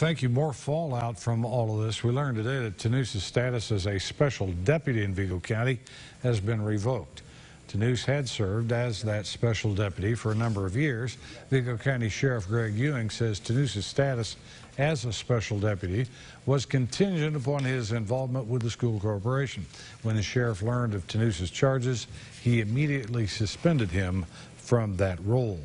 Thank you. More fallout from all of this. We learned today that Tanoos's status as a special deputy in Vigo County has been revoked. Tanoos had served as that special deputy for a number of years. Vigo County Sheriff Greg Ewing says Tanoos's status as a special deputy was contingent upon his involvement with the school corporation. When the sheriff learned of Tanoos's charges, he immediately suspended him from that role.